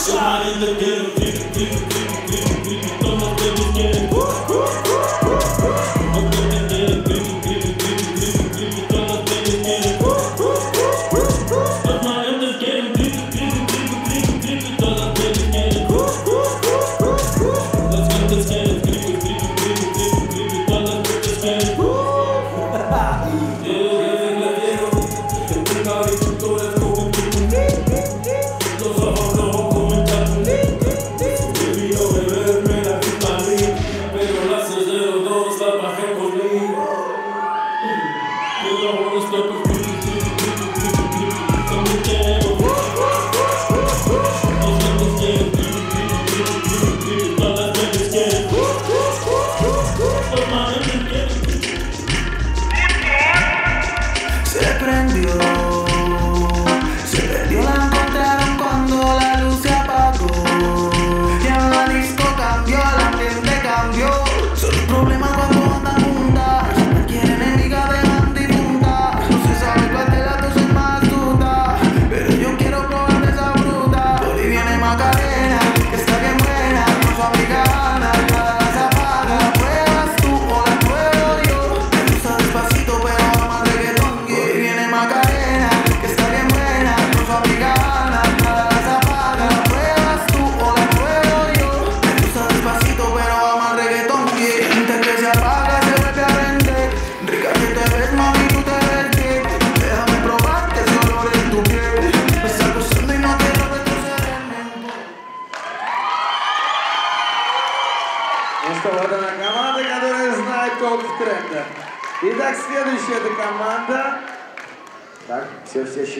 Somebody in the building. Euro ist dort что вот она команда, которая знает толк в трендах. Итак, следующая эта команда. Так, все, все, все.